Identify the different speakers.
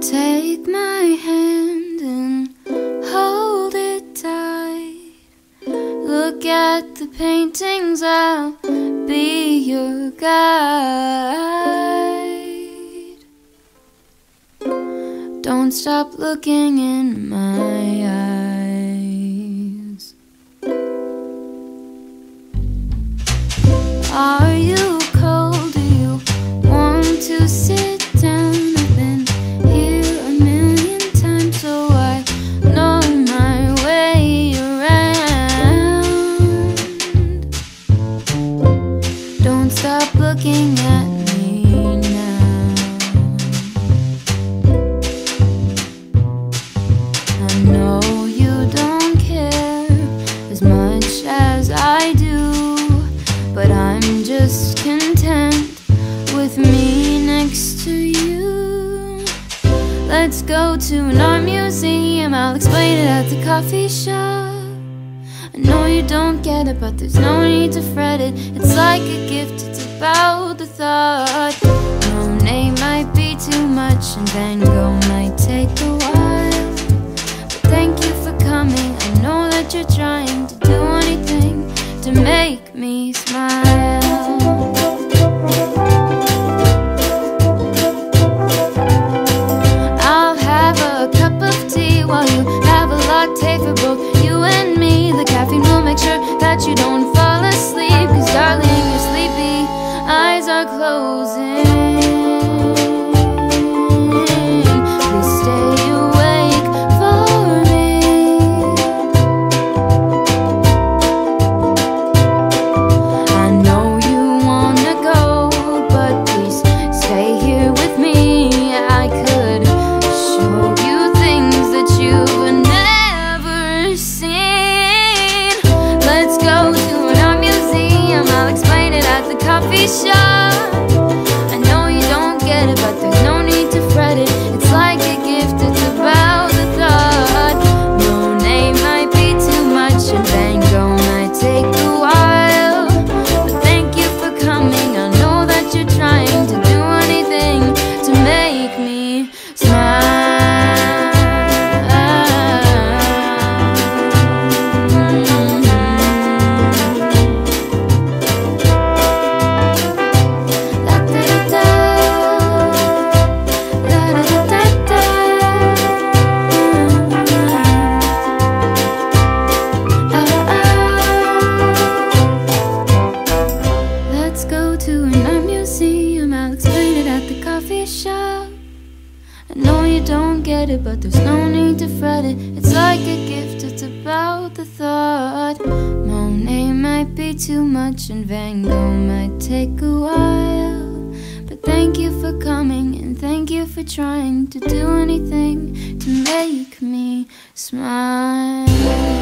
Speaker 1: Take my hand and hold it tight. Look at the paintings, I'll be your guide. Don't stop looking in my eyes. Stop looking at me now. I know you don't care as much as I do, but I'm just content with me next to you. Let's go to an art museum, I'll explain it at the coffee shop. Know you don't get it, but there's no need to fret it. It's like a gift, it's about the thought. Monet might be too much, and Van Gogh might take a while. But thank you for coming. I know that you're trying to do anything to make me smile. I'll have a cup of tea while you have a latte for both you and me. Caffeine will make sure that you don't fall asleep. Cause darling, you're sleepy, eyes are closing. You don't get it, but there's no need to fret it. It's like a gift, it's about the thought. Monet might be too much, and Van Gogh might take a while. But thank you for coming, and thank you for trying to do anything to make me smile.